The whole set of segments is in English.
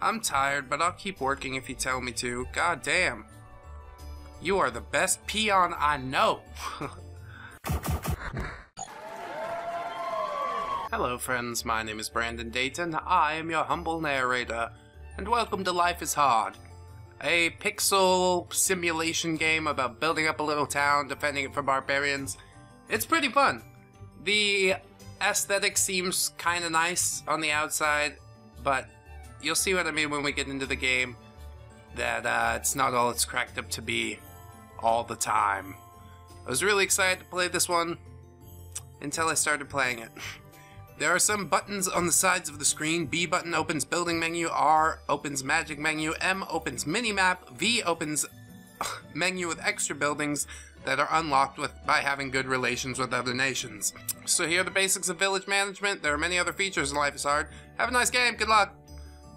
I'm tired, but I'll keep working if you tell me to. God damn. You are the best peon I know. Hello, friends. My name is Brandon Dayton. I am your humble narrator, and welcome to Life is Hard, a pixel simulation game about building up a little town, defending it from barbarians. It's pretty fun. The aesthetic seems kind of nice on the outside, but you'll see what I mean when we get into the game. That uh, it's not all it's cracked up to be all the time. I was really excited to play this one until I started playing it. There are some buttons on the sides of the screen. B button opens building menu, R opens magic menu, M opens minimap, V opens menu with extra buildings that are unlocked with by having good relations with other nations. So here are the basics of village management. There are many other features in Life is Hard. Have a nice game. Good luck.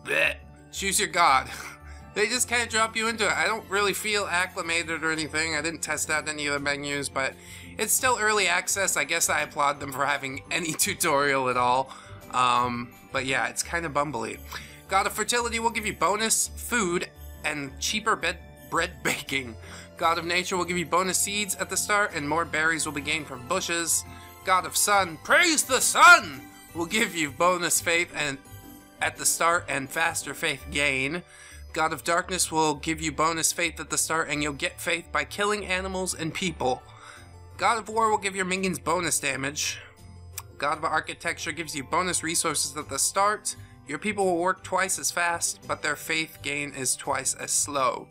Blech. Choose your god. they just kind of drop you into it. I don't really feel acclimated or anything. I didn't test out any of the menus, but it's still early access. I guess I applaud them for having any tutorial at all. Um, but yeah, it's kind of bumbly. God of Fertility will give you bonus food and cheaper bed bread baking. God of Nature will give you bonus seeds at the start, and more berries will be gained from bushes. God of Sun, praise the sun, will give you bonus faith and at the start and faster faith gain. God of Darkness will give you bonus faith at the start, and you'll get faith by killing animals and people. God of War will give your minions bonus damage. God of Architecture gives you bonus resources at the start. Your people will work twice as fast, but their faith gain is twice as slow.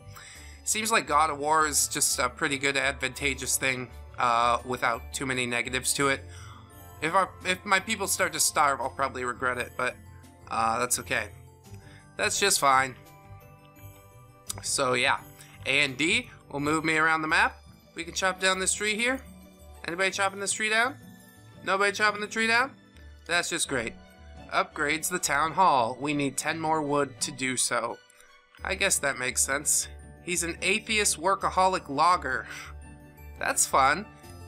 Seems like God of War is just a pretty good advantageous thing uh, without too many negatives to it. If our if my people start to starve, I'll probably regret it, but uh, that's okay. That's just fine. So yeah, A and D will move me around the map. We can chop down this tree here. Anybody chopping this tree down? Nobody chopping the tree down? That's just great. Upgrades the town hall. We need 10 more wood to do so. I guess that makes sense. He's an atheist workaholic logger. That's fun.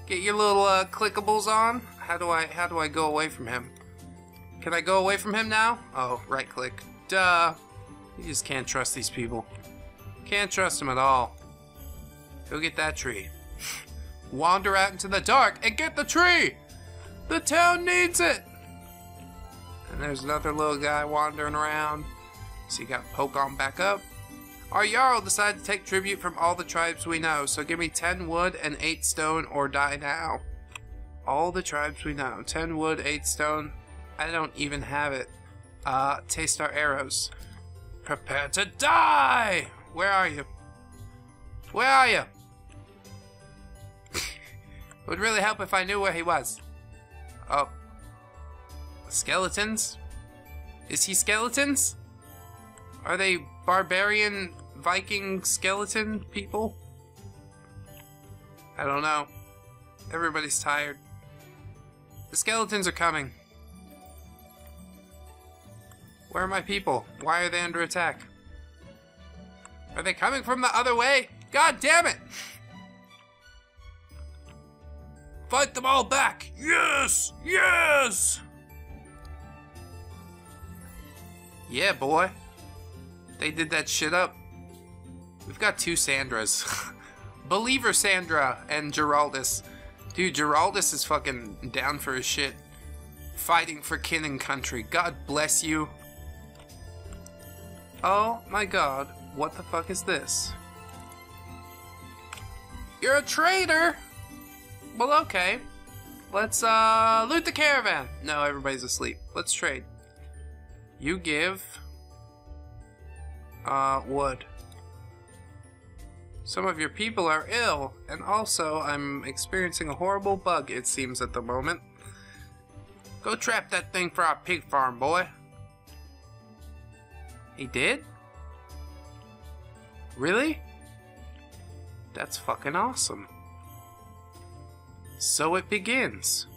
Get your little uh, clickables on. How do I how do I go away from him? Can I go away from him now? Oh, right click. Duh. You just can't trust these people. Can't trust them at all. Go get that tree. Wander out into the dark and get the tree! The town needs it! And there's another little guy wandering around. So you got poke on back up. Our Jarl decided to take tribute from all the tribes we know, so give me 10 wood and 8 stone or die now. All the tribes we know. 10 wood, 8 stone. I don't even have it. Uh, taste our arrows. Prepare to die! Where are you? Where are you? it Would really help if I knew where he was. Oh. Skeletons? Is he skeletons? Are they barbarian Viking skeleton people? I don't know. Everybody's tired. The skeletons are coming. Where are my people? Why are they under attack? Are they coming from the other way? God damn it! Fight them all back! Yes! Yes! Yeah, boy. They did that shit up. We've got two Sandras. Believer Sandra and Geraldus. Dude, Geraldus is fucking down for his shit. Fighting for kin and country. God bless you. Oh my god, what the fuck is this? You're a traitor! Well, okay. Let's, uh, loot the caravan. No, everybody's asleep. Let's trade. You give, uh, wood. Some of your people are ill, and also I'm experiencing a horrible bug, it seems, at the moment. Go trap that thing for our pig farm, boy. He did? Really? That's fucking awesome. So it begins.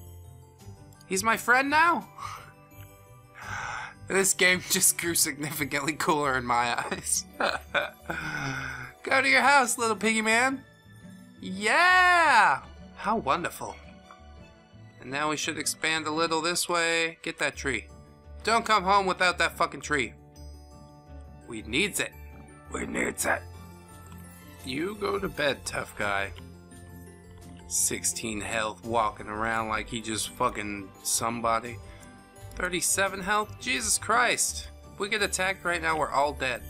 He's my friend now? This game just grew significantly cooler in my eyes. Go to your house, little piggy man. Yeah! How wonderful. And now we should expand a little this way. Get that tree. Don't come home without that fucking tree. We needs it. We needs it. You go to bed, tough guy. 16 health, walking around like he just fucking somebody. 37 health? Jesus Christ. If we get attacked right now, we're all dead.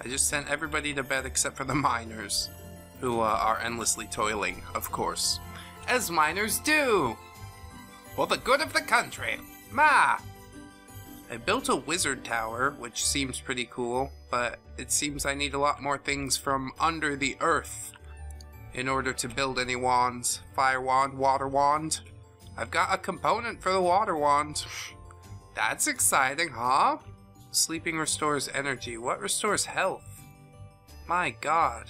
I just sent everybody to bed except for the miners, who uh, are endlessly toiling, of course. As miners do! For the good of the country! Ma! I built a wizard tower, which seems pretty cool, but it seems I need a lot more things from under the earth in order to build any wands. Fire wand, water wand. I've got a component for the water wand. That's exciting, huh? Sleeping restores energy. What restores health? My god.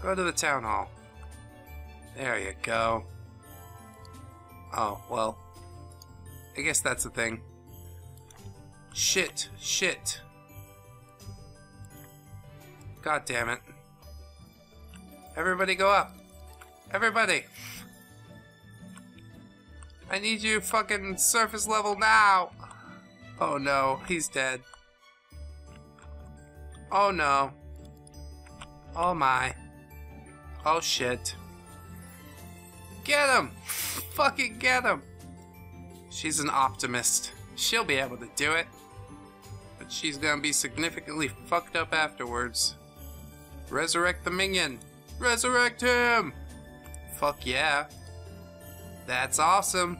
Go to the town hall. There you go. Oh, well. I guess that's the thing. Shit, shit. God damn it. Everybody go up. Everybody. I need you fucking surface level now. Oh no, he's dead. Oh no. Oh my. Oh shit. Get him! Fucking get him! She's an optimist. She'll be able to do it. But she's gonna be significantly fucked up afterwards. Resurrect the minion! Resurrect him! Fuck yeah. That's awesome.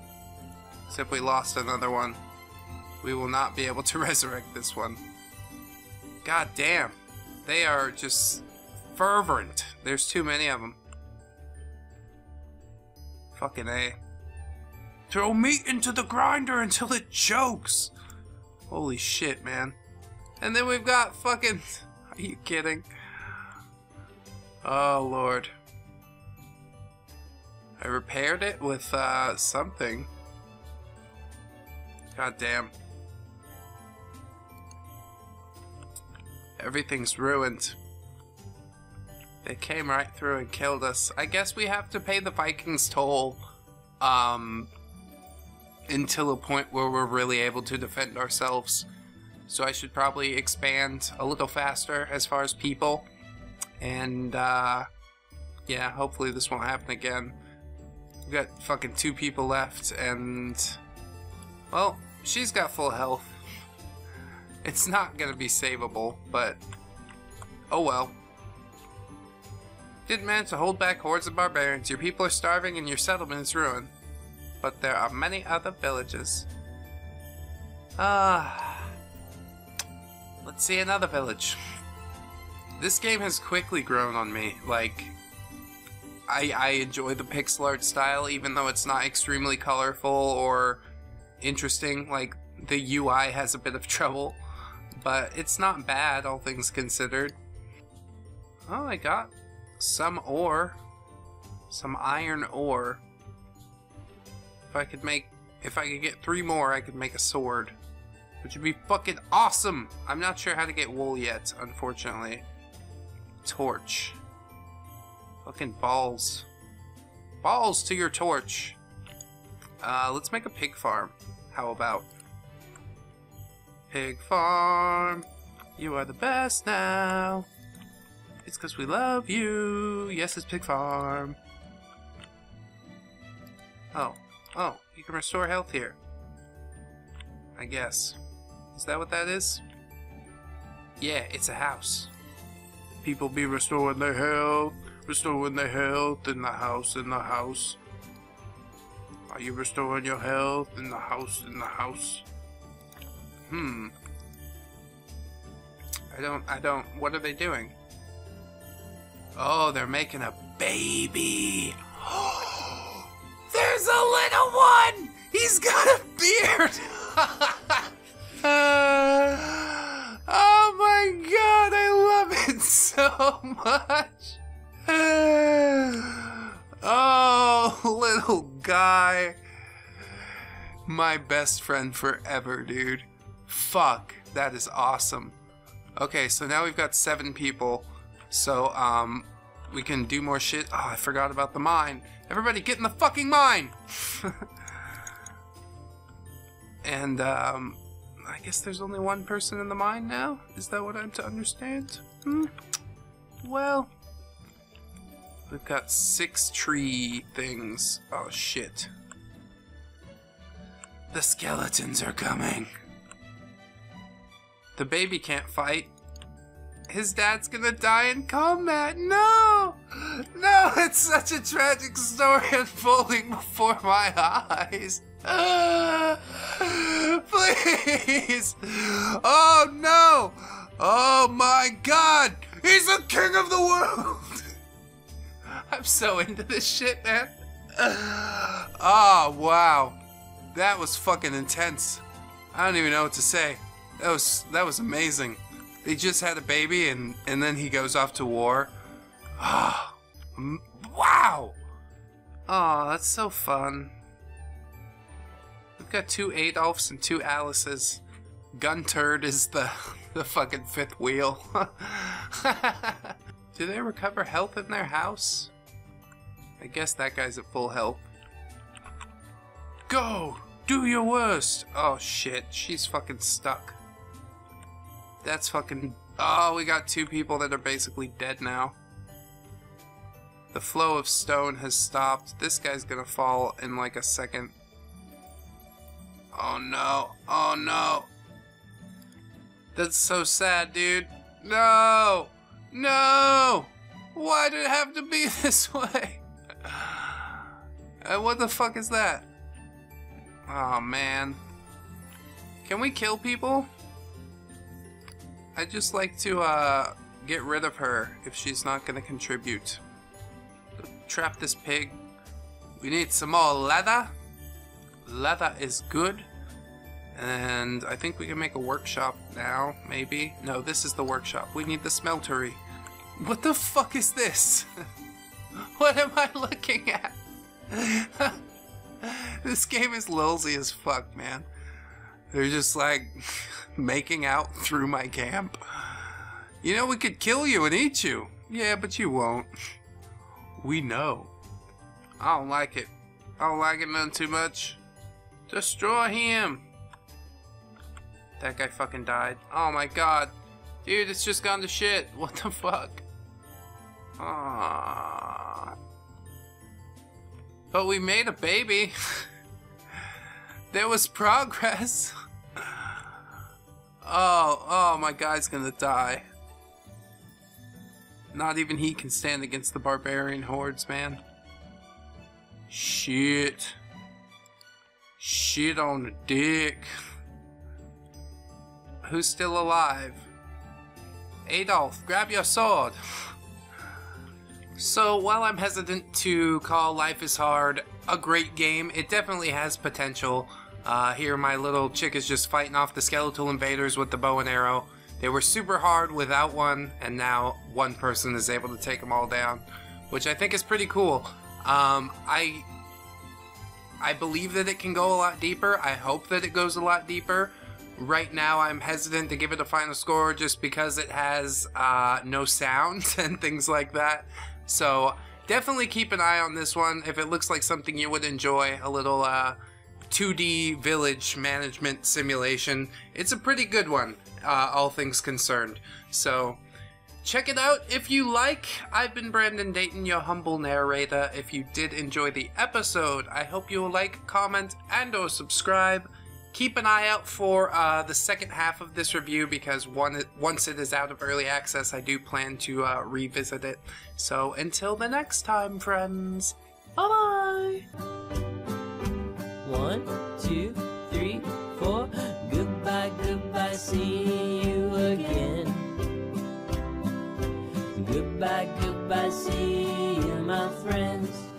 Except we lost another one. We will not be able to resurrect this one. God damn. They are just fervent. There's too many of them. Fucking A. Throw meat into the grinder until it chokes. Holy shit, man. And then we've got fucking... Are you kidding? Oh, Lord. I repaired it with, uh, something. God damn. Everything's ruined. They came right through and killed us. I guess we have to pay the Vikings toll, um, until a point where we're really able to defend ourselves. So I should probably expand a little faster as far as people. And, uh, yeah, hopefully this won't happen again. We've got fucking two people left, and, well, she's got full health. It's not gonna be savable, but, oh well. Didn't manage to hold back hordes of barbarians. Your people are starving and your settlement is ruined. But there are many other villages. Ah. let's see another village. This game has quickly grown on me. Like, I, I enjoy the pixel art style, even though it's not extremely colorful or interesting. Like, the UI has a bit of trouble, but it's not bad, all things considered. Oh, I got some ore. Some iron ore. If I could make... If I could get three more, I could make a sword. Which would be fucking awesome! I'm not sure how to get wool yet, unfortunately. Torch. Fucking balls. Balls to your torch. Uh, let's make a pig farm. How about? Pig farm. You are the best now. It's because we love you. Yes, it's Pig Farm. Oh. Oh, you can restore health here. I guess. Is that what that is? Yeah, it's a house. People be restoring their health, restoring their health in the house, in the house. Are you restoring your health in the house, in the house? Hmm. I don't, I don't, what are they doing? Oh, they're making a baby. There's a little one! He's got a beard! oh my god, I love it so much! oh, little guy. My best friend forever, dude. Fuck, that is awesome. Okay, so now we've got seven people. So, um, we can do more shit. Oh, I forgot about the mine. Everybody get in the fucking mine! and, um, I guess there's only one person in the mine now? Is that what I'm to understand? Hmm. Well, we've got six tree things. Oh shit. The skeletons are coming. The baby can't fight. His dad's gonna die in combat. No! No, it's such a tragic story unfolding before my eyes. please! Oh no! Oh my god! He's the king of the world! I'm so into this shit, man. Oh, wow. That was fucking intense. I don't even know what to say. That was that was amazing. They just had a baby and and then he goes off to war. Ah. Oh, wow. Oh, that's so fun. We've got two Adolfs and two Alices. Gunturd is the the fucking fifth wheel. Do they recover health in their house? I guess that guy's at full health. Go! Do your worst! Oh shit, she's fucking stuck. That's fucking... Oh, we got two people that are basically dead now. The flow of stone has stopped. This guy's gonna fall in like a second. Oh no. Oh no. That's so sad, dude. No! No! Why did it have to be this way? And what the fuck is that? Oh man. Can we kill people? I'd just like to uh, get rid of her if she's not gonna contribute. Trap this pig. We need some more leather. Leather is good. And I think we can make a workshop now, maybe. No, this is the workshop. We need the smeltery. What the fuck is this? what am I looking at? this game is lousy as fuck, man. They're just like making out through my camp. You know, we could kill you and eat you. Yeah, but you won't. We know. I don't like it. I don't like it none too much. Destroy him. That guy fucking died. Oh my god. Dude, it's just gone to shit. What the fuck? Ah. But we made a baby. there was progress. Oh, oh, my guy's gonna die. Not even he can stand against the barbarian hordes, man. Shit. Shit on the dick. Who's still alive? Adolf, grab your sword. So, while I'm hesitant to call Life is Hard a great game, it definitely has potential. Uh, here, my little chick is just fighting off the skeletal invaders with the bow and arrow. They were super hard without one, and now one person is able to take them all down, which I think is pretty cool. Um, I I believe that it can go a lot deeper. I hope that it goes a lot deeper. Right now, I'm hesitant to give it a final score just because it has uh, no sound and things like that. So definitely keep an eye on this one if it looks like something you would enjoy. A little uh, 2D village management simulation. It's a pretty good one, uh, all things concerned. So, check it out if you like. I've been Brandon Dayton, your humble narrator. If you did enjoy the episode, I hope you will like, comment, and or subscribe. Keep an eye out for uh, the second half of this review because one, once it is out of early access, I do plan to uh, revisit it. So until the next time, friends, bye bye! One, two, three, four. Goodbye, goodbye, see you again. Goodbye, goodbye, see you, my friends.